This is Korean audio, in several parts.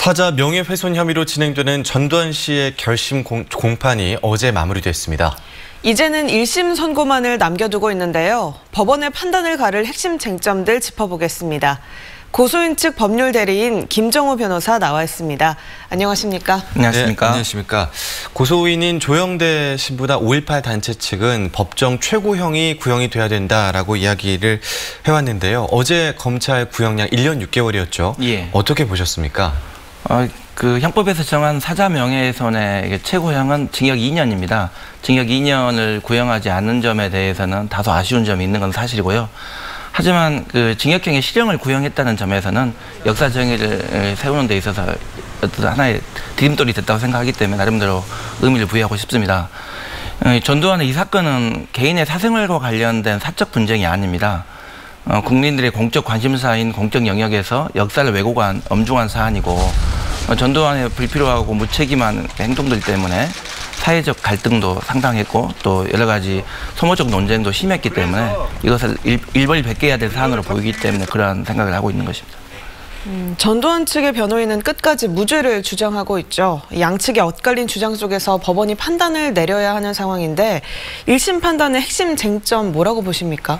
사자 명예훼손 혐의로 진행되는 전두환 씨의 결심 공, 공판이 어제 마무리됐습니다. 이제는 1심 선고만을 남겨두고 있는데요. 법원의 판단을 가를 핵심 쟁점들 짚어보겠습니다. 고소인 측 법률 대리인 김정호 변호사 나와 있습니다. 안녕하십니까? 안녕하십니까? 네, 안녕하십니까? 고소인인 조영대 신부나 5.18 단체 측은 법정 최고형이 구형이 돼야 된다라고 이야기를 해왔는데요. 어제 검찰 구형량 1년 6개월이었죠. 예. 어떻게 보셨습니까? 어, 그 형법에서 정한 사자 명예훼손의 최고형은 징역 2년입니다. 징역 2년을 구형하지 않는 점에 대해서는 다소 아쉬운 점이 있는 건 사실이고요. 하지만 그 징역형의 실형을 구형했다는 점에서는 역사 정의를 세우는 데 있어서 하나의 디딤돌이 됐다고 생각하기 때문에 나름대로 의미를 부여하고 싶습니다. 어, 전두환의 이 사건은 개인의 사생활과 관련된 사적 분쟁이 아닙니다. 어, 국민들의 공적 관심사인 공적 영역에서 역사를 왜곡한 엄중한 사안이고 어, 전두환의 불필요하고 무책임한 행동들 때문에 사회적 갈등도 상당했고 또 여러 가지 소모적 논쟁도 심했기 때문에 이것을 일, 일벌백계해야 될 사안으로 보이기 때문에 그러한 생각을 하고 있는 것입니다. 음, 전두환 측의 변호인은 끝까지 무죄를 주장하고 있죠. 양측의 엇갈린 주장 속에서 법원이 판단을 내려야 하는 상황인데 1심 판단의 핵심 쟁점 뭐라고 보십니까?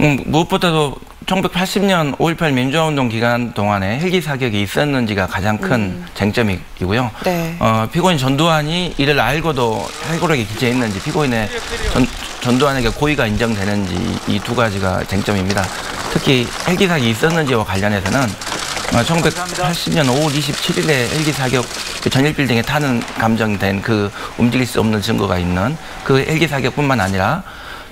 음, 무엇보다도 1980년 5.18 민주화운동 기간 동안에 헬기 사격이 있었는지가 가장 큰 음. 쟁점이고요. 네. 어, 피고인 전두환이 이를 알고도 해고록에 기재했는지 피고인의 전, 전두환에게 고의가 인정되는지 이 두 가지가 쟁점입니다. 특히 헬기 사격이 있었는지와 관련해서는 어, 1980년 5월 27일에 헬기 사격 그 전일 빌딩에 타는 감정된 그 움직일 수 없는 증거가 있는 그 헬기 사격뿐만 아니라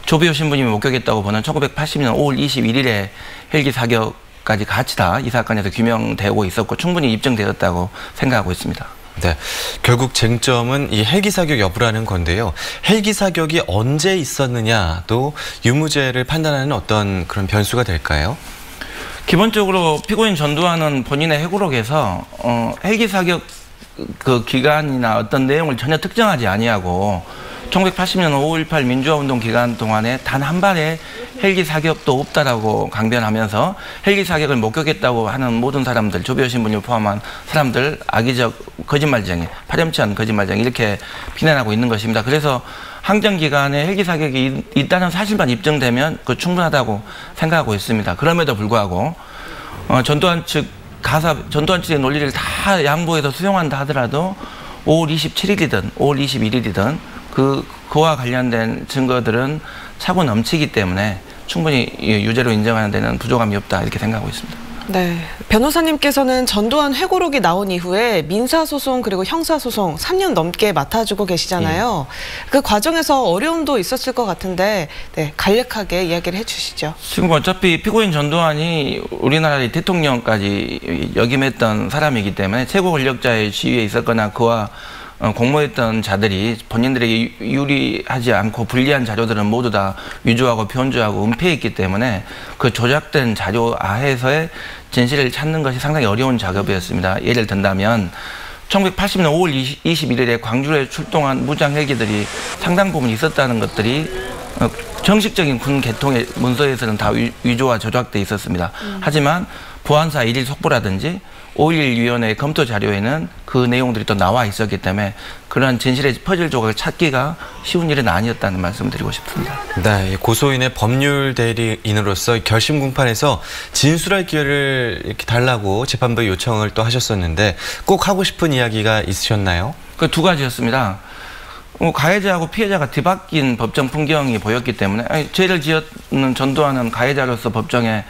조비오 신부님이 목격했다고 보는 1980년 5월 21일에 헬기 사격까지 같이 다 이 사건에서 규명되고 있었고 충분히 입증되었다고 생각하고 있습니다. 네, 결국 쟁점은 이 헬기 사격 여부라는 건데요. 헬기 사격이 언제 있었느냐도 유무죄를 판단하는 어떤 그런 변수가 될까요? 기본적으로 피고인 전두환은 본인의 해고록에서 어, 헬기 사격 그 기간이나 어떤 내용을 전혀 특정하지 아니하고 1980년 5.18 민주화운동 기간 동안에 단 한 발의 헬기 사격도 없다라고 강변하면서 헬기 사격을 목격했다고 하는 모든 사람들, 조비오 신분을 포함한 사람들 악의적 거짓말쟁이, 파렴치한 거짓말쟁이 이렇게 비난하고 있는 것입니다. 그래서 항전 기간에 헬기 사격이 있다는 사실만 입증되면 그 충분하다고 생각하고 있습니다. 그럼에도 불구하고 어, 전두환 측 가사 전두환 측의 논리를 다 양보해서 수용한다 하더라도 5월 27일이든 5월 21일이든 그 그와 관련된 증거들은 차고 넘치기 때문에 충분히 유죄로 인정하는 데는 부족함이 없다 이렇게 생각하고 있습니다. 네, 변호사님께서는 전두환 회고록이 나온 이후에 민사소송 그리고 형사소송 3년 넘게 맡아주고 계시잖아요. 예. 그 과정에서 어려움도 있었을 것 같은데 네, 간략하게 이야기를 해주시죠. 지금 어차피 피고인 전두환이 우리나라의 대통령까지 역임했던 사람이기 때문에 최고 권력자의 지위에 있었거나 그와 어, 공모했던 자들이 본인들에게 유리하지 않고 불리한 자료들은 모두 다 위조하고 편주하고 은폐했기 때문에 그 조작된 자료 하에서의 진실을 찾는 것이 상당히 어려운 작업이었습니다. 예를 든다면 1980년 5월 21일에 광주에 출동한 무장 헬기들이 상당 부분 있었다는 것들이 어, 정식적인 군 개통의 문서에서는 다 위 조와 조작돼 있었습니다. 음. 하지만 보안사 일일 속보라든지 5.11위원회 검토 자료에는 그 내용들이 또 나와 있었기 때문에 그런 진실의 퍼즐 조각을 찾기가 쉬운 일은 아니었다는 말씀을 드리고 싶습니다. 네, 고소인의 법률 대리인으로서 결심 공판에서 진술할 기회를 이렇게 달라고 재판부에 요청을 또 하셨었는데 꼭 하고 싶은 이야기가 있으셨나요? 그 두 가지였습니다. 어, 가해자하고 피해자가 뒤바뀐 법정 풍경이 보였기 때문에 아니, 죄를 지었는 전두환은 가해자로서 법정에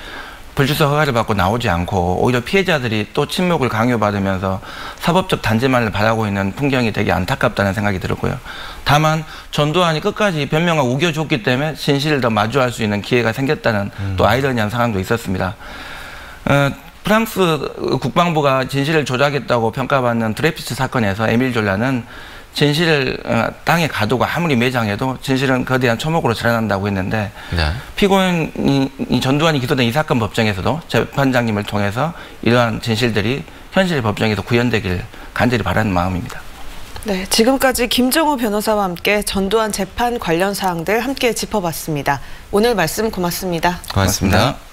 불출석 허가를 받고 나오지 않고 오히려 피해자들이 또 침묵을 강요받으면서 사법적 단죄만을 바라고 있는 풍경이 되게 안타깝다는 생각이 들었고요. 다만 전두환이 끝까지 변명하고 우겨줬기 때문에 진실을 더 마주할 수 있는 기회가 생겼다는 음. 또 아이러니한 상황도 있었습니다. 어, 프랑스 국방부가 진실을 조작했다고 평가받는 드레피스 사건에서 에밀 졸라는 진실을 어, 땅에 가두고 아무리 매장해도 진실은 거대한 초목으로 드러난다고 했는데 네. 피고인이 전두환이 기소된 이 사건 법정에서도 재판장님을 통해서 이러한 진실들이 현실 법정에서 구현되길 간절히 바라는 마음입니다. 네, 지금까지 김정호 변호사와 함께 전두환 재판 관련 사항들 함께 짚어봤습니다. 오늘 말씀 고맙습니다. 고맙습니다. 고맙습니다.